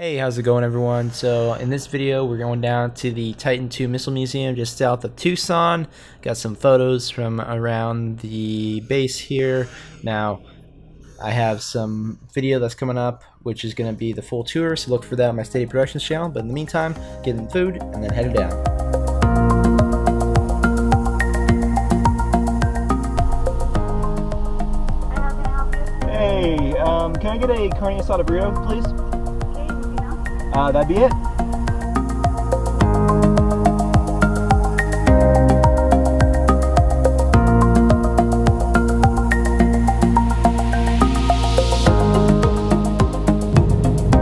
Hey, how's it going everyone? So in this video we're going down to the Titan II Missile Museum just south of Tucson. Got some photos from around the base here. Now I have some video that's coming up which is going to be the full tour so look for that on my Stadia Productions channel. But in the meantime, get in food and then head down. Hey, um, can I get a carne asada burrito, please? Uh, that'd be it.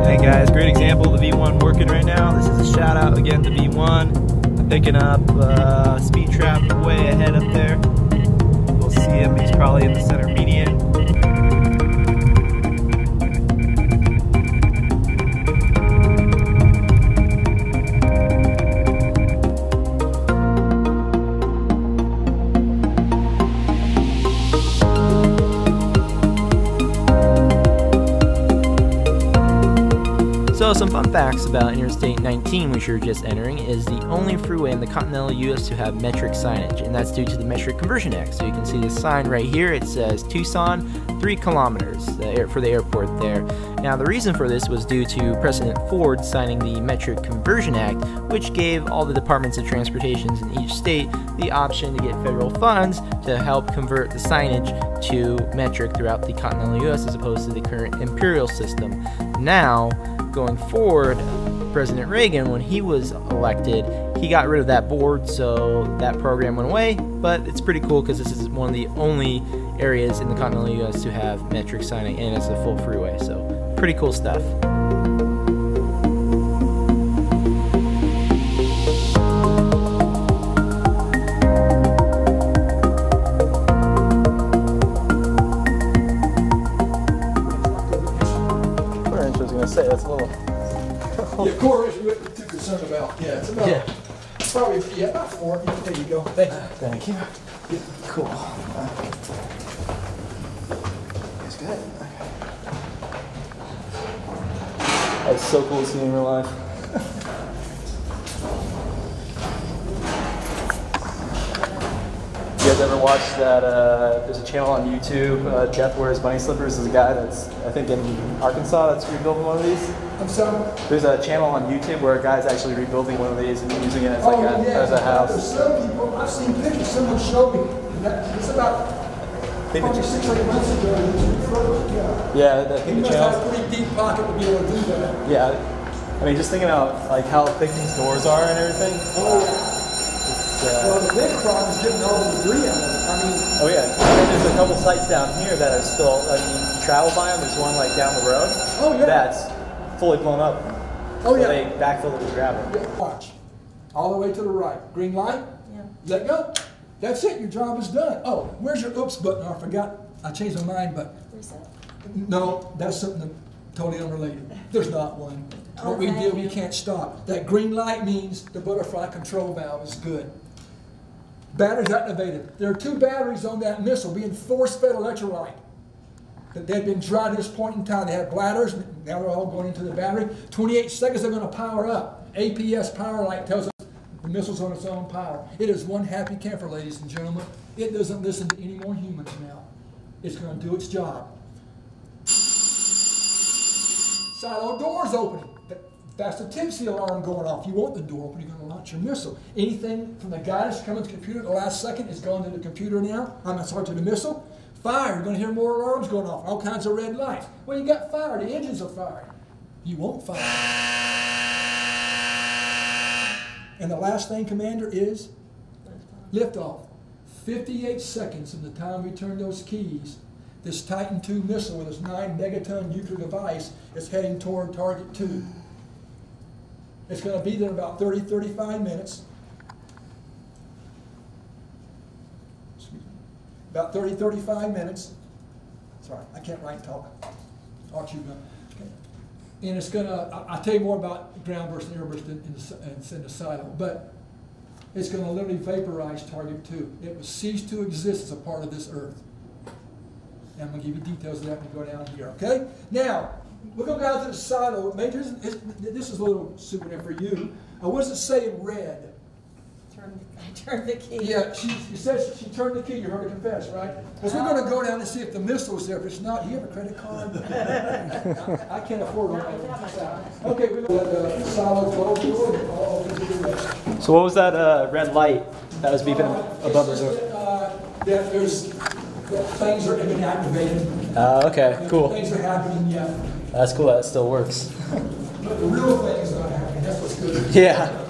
Hey guys, great example of the V1 working right now. This is a shout out again to V1. Picking up uh, Speed Trap way ahead up there. We'll see him, he's probably in the center median. Some fun facts about Interstate 19 which you're just entering is the only freeway in the continental US to have metric signage and that's due to the Metric Conversion Act. So you can see the sign right here, it says Tucson, 3 kilometers for the airport there. Now the reason for this was due to President Ford signing the Metric Conversion Act which gave all the departments of transportations in each state the option to get federal funds to help convert the signage to metric throughout the continental US as opposed to the current imperial system. Now, going forward, President Reagan, when he was elected, he got rid of that board, so that program went away. But it's pretty cool because this is one of the only areas in the continental U.S. to have metric signing, and it's a full freeway. So, pretty cool stuff. Probably, yeah, about four. There you go. Thank you. Thank you. Cool. That's good. That's so cool to see in real life. You guys ever watch that? Uh, there's a channel on YouTube, uh, Death Wears Bunny Slippers. is a guy that's, I think, in Arkansas that's rebuilding one of these. I'm sorry. There's a channel on YouTube where a guy's actually rebuilding one of these and using it as like a, as a house. There's some people, I've seen pictures, someone showed me. that- It's about think probably the- six, eight months ago. Yeah. Yeah, I You think the must channel. have a pretty deep pocket to be able to do that. Yeah, I mean, just thinking about like how thick these doors are and everything. Oh, yeah. It's, Well, uh, the big problem is getting all the debris out of it. I mean, oh yeah, there's a couple sites down here that are still. I mean, you travel by them. There's one like down the road. Oh, yeah. That's fully blown up. Oh, So yeah. They backfill it with gravel. yeah, watch. All the way to the right. Green light? Yeah. Let go. That's it. Your job is done. Oh, where's your oops button? Oh, I forgot. I changed my mind, but Reset. No, that's something totally unrelated. There's not one. What we Okay. do, we can't stop. That green light means the butterfly control valve is good. Batteries activated. There are two batteries on that missile being force-fed electrolyte. They've been dry to this point in time. They have bladders, now they're all going into the battery. 28 seconds, they're gonna power up. APS power light tells us the missile's on its own power. It is one happy camper, ladies and gentlemen. It doesn't listen to any more humans now. It's gonna do its job. Silo doors opening. That's the tipsy alarm going off. You want the door open, you're gonna launch your missile. Anything from the guidance coming to the computer at the last second is going to the computer now. I'm sorry, to the missile. Fire, you're gonna hear more alarms going off, all kinds of red lights. Well, you got fire, the engines are firing. You won't fire. And the last thing, Commander, is liftoff. 58 seconds from the time we turn those keys, this Titan II missile with its 9 megaton nuclear device is heading toward target 2. It's going to be there about 30, 35 minutes. Excuse me. About 30, 35 minutes. Sorry, I can't write and talk. Archie, no. Okay. And it's going to, I'll tell you more about ground burst and air burst in, in, the, silo, but it's going to literally vaporize target two. It will cease to exist as a part of this earth. And I'm going to give you details of that when we go down here, okay? Now, we're going to go down to the silo. Major, this, is a little souvenir for you. Uh, what does it say in red? Turn, turn the key. Yeah, she, she says she turned the key. You heard her confess, right? Because we're going to go down and see if the missile's there. If it's not, do you have a credit card? I can't afford one. Okay, we're going to let the silo close the door and all over to the rest. So what was that uh, red light that was beeping above the door? that, uh, that there's, that things are being activated. Uh, okay, cool. Things are happening, yeah. That's cool. That still works. But the real thing is not happening. That's what's good. Yeah.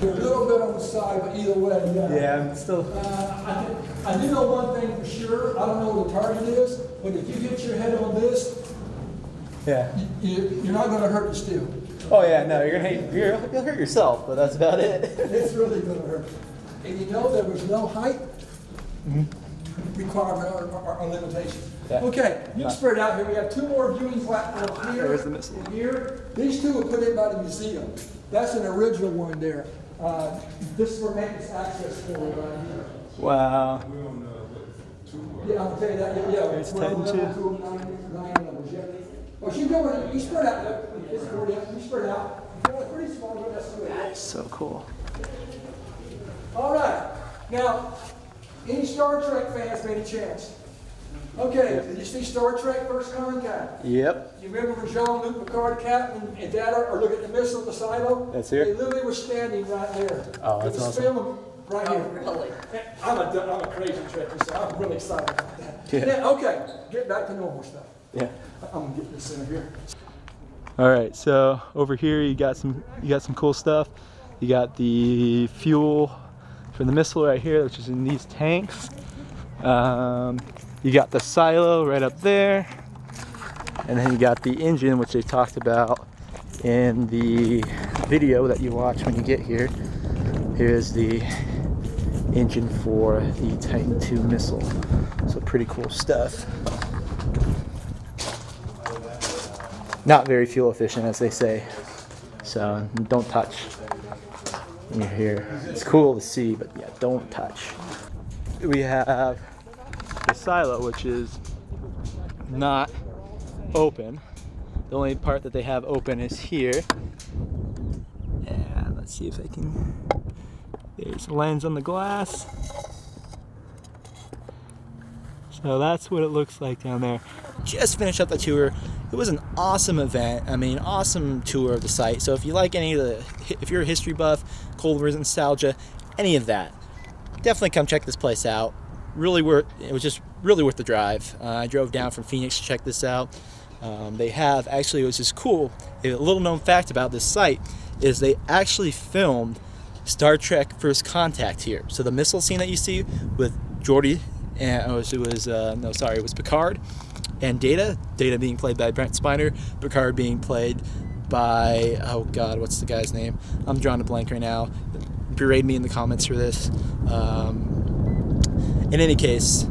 You're a little bit on the side, but either way, yeah. Yeah, I'm still. Uh, I, thi- I do know one thing for sure. I don't know what the target is, but if you hit your head on this, Yeah. you, you're not going to hurt the steel. Oh yeah, no, you're gonna hate, you're, you'll hurt yourself, but that's about it. It's really going to hurt. And you know there was no height mm-hmm. requirement or, or, or limitation. Yeah. Okay, you can spread out here. We have two more viewing platforms uh, here. There's the missile. Here, these two were put in by the museum. That's an original one there. Uh, this is for maintenance access for right here. Wow. Yeah, I'll tell you that, yeah, yeah. There's Well, 10 level too. two, nine, nine levels, yeah. Well, you go, in- you spread out, it's spread out, you spread out. Pretty small, that's good. So cool. All right, now, any Star Trek fans made a chance? Okay, did you see Star Trek First Contact? Yep. You remember when Jean-Luc Picard, Captain, and Data are looking at the missile at the silo? That's here? They literally were standing right there. Oh, that's It was awesome. filmed right here. Really? I'm a, I'm a crazy Trekker, so I'm really excited about that. Yeah. Now, okay, get back to normal stuff. Yeah. I'm gonna get this in here. All right, so over here you got some you got some cool stuff. You got the fuel for the missile right here, which is in these tanks. Um, you got the silo right up there, and then you got the engine, which they talked about in the video that you watch when you get here. Here's the engine for the Titan II missile. So pretty cool stuff. not very fuel efficient, as they say. So don't touch when you're here. It's cool to see, but yeah, don't touch. We have silo, which is not open. The only part that they have open is here. And let's see if I can. There's a lens on the glass. So that's what it looks like down there. Just finished up the tour. It was an awesome event. I mean, awesome tour of the site. So if you like any of the, if you're a history buff, Cold War nostalgia, any of that, definitely come check this place out. Really worth. It was just really worth the drive. Uh, I drove down from Phoenix to check this out. Um, they have actually, which is cool. A little known fact about this site is they actually filmed Star Trek First Contact here. So the missile scene that you see with Geordi, and it was, it was uh, no, sorry, it was Picard and Data. Data being played by Brent Spiner, Picard being played by oh god, what's the guy's name? I'm drawing a blank right now. Berate me in the comments for this. Um, in any case,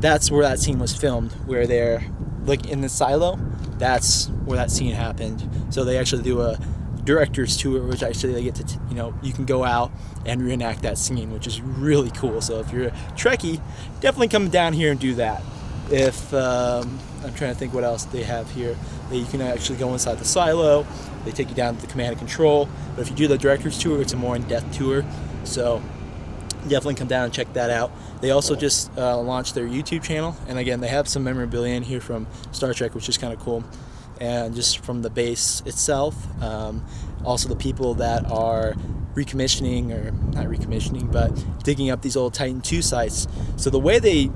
that's where that scene was filmed, where they're like in the silo. That's where that scene happened. So they actually do a director's tour, which actually they get to, you know, you can go out and reenact that scene, which is really cool. So if you're a Trekkie, definitely come down here and do that. If um, I'm trying to think what else they have here, that you can actually go inside the silo. They take you down to the command and control. But if you do the director's tour, it's a more in-depth tour. So definitely come down and check that out. They also just uh, launched their YouTube channel, and again, they have some memorabilia in here from Star Trek, which is kind of cool, and just from the base itself. Um, also, the people that are recommissioning, or not recommissioning, but digging up these old Titan II sites. So the way they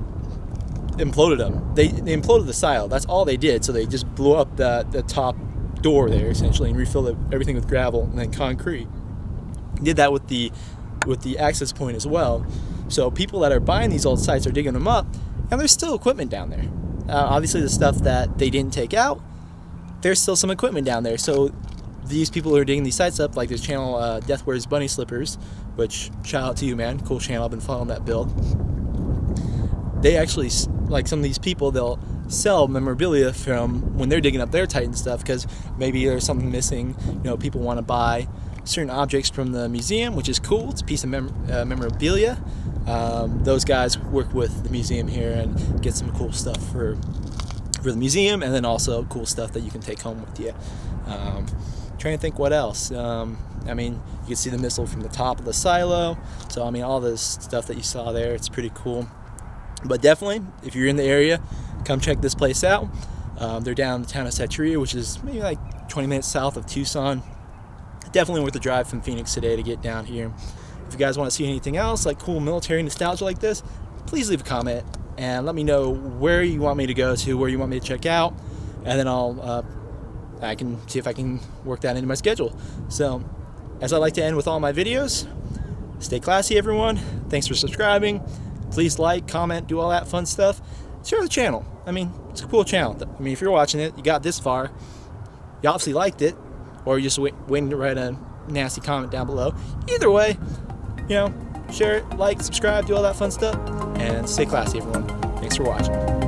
imploded them, they, they imploded the silo. That's all they did. So they just blew up the, the top door there essentially and refilled it, everything with gravel and then concrete. Did that with the with the access point as well. So people that are buying these old sites are digging them up, and there's still equipment down there. Uh, obviously, the stuff that they didn't take out, there's still some equipment down there. So these people who are digging these sites up, like this channel, uh, Death Wears Bunny Slippers, which shout out to you, man, cool channel. I've been following that build. They actually, like some of these people, they'll sell memorabilia from when they're digging up their Titan stuff because maybe there's something missing. You know, people want to buy certain objects from the museum, which is cool. It's a piece of mem- uh, memorabilia. um, those guys work with the museum here and get some cool stuff for for the museum, and then also cool stuff that you can take home with you. Um, trying to think what else. Um, I mean, you can see the missile from the top of the silo. So I mean, all this stuff that you saw there, it's pretty cool. But definitely, if you're in the area, come check this place out. Um, they're down in the town of Sahuarita, which is maybe like 20 minutes south of Tucson. Definitely worth the drive from Phoenix today to get down here. If you guys want to see anything else, like cool military nostalgia like this, please leave a comment and let me know where you want me to go to, where you want me to check out, and then I'll uh, I can see if I can work that into my schedule. So, as I like to end with all my videos, stay classy, everyone. Thanks for subscribing. Please like, comment, do all that fun stuff. Share the channel. I mean, it's a cool channel. I mean, if you're watching it, you got this far, you obviously liked it, or just wait, waiting to write a nasty comment down below. Either way, you know, share it, like, subscribe, do all that fun stuff, and stay classy, everyone. Thanks for watching.